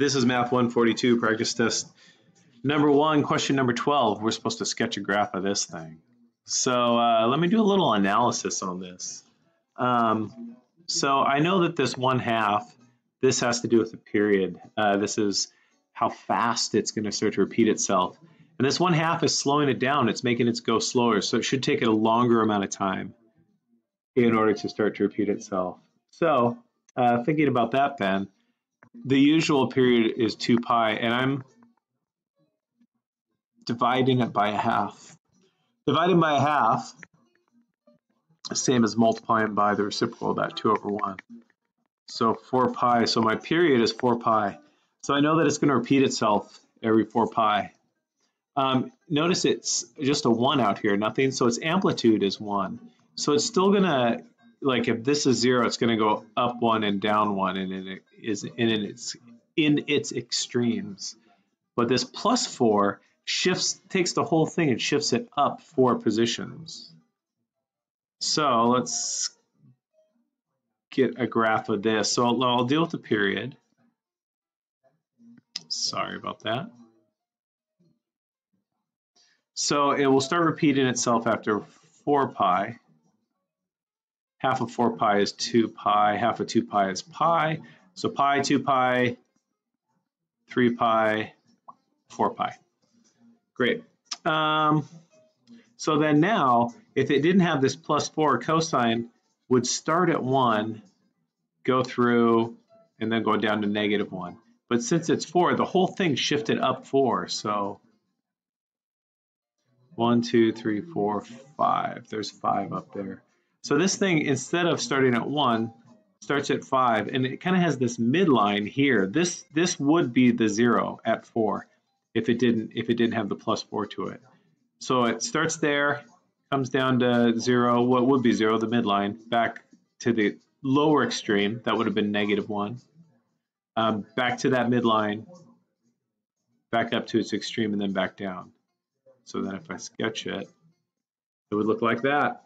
This is Math 142 practice test number one, question number 12. We're supposed to sketch a graph of this thing. So uh, let me do a little analysis on this. Um, so I know that this one half, this has to do with the period. Uh, this is how fast it's going to start to repeat itself. And this one half is slowing it down. It's making it go slower. So it should take it a longer amount of time in order to start to repeat itself. So uh, thinking about that then, the usual period is 2 pi, and I'm dividing it by a half. Dividing by a half, same as multiplying by the reciprocal of that, 2 over 1. So 4 pi, so my period is 4 pi. So I know that it's going to repeat itself every 4 pi. Um, notice it's just a 1 out here, nothing, so its amplitude is 1. So it's still going to like if this is zero, it's going to go up one and down one, and it is in its in its extremes. But this plus four shifts takes the whole thing and shifts it up four positions. So let's get a graph of this. So I'll, I'll deal with the period. Sorry about that. So it will start repeating itself after 4 pi half of 4 pi is 2 pi, half of 2 pi is pi. So pi, 2 pi, 3 pi, 4 pi. Great. Um, so then now, if it didn't have this plus 4 cosine, would start at 1, go through, and then go down to negative 1. But since it's 4, the whole thing shifted up 4. So 1, 2, 3, 4, 5. There's 5 up there. So this thing, instead of starting at one, starts at five, and it kind of has this midline here. This this would be the zero at four if it didn't if it didn't have the plus four to it. So it starts there, comes down to zero, what would be zero, the midline, back to the lower extreme, that would have been negative one, um, back to that midline, back up to its extreme, and then back down. So then if I sketch it, it would look like that.